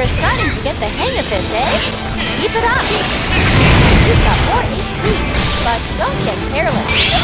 You're starting to get the hang of this, eh? Keep it up! You've got more HP, but don't get careless.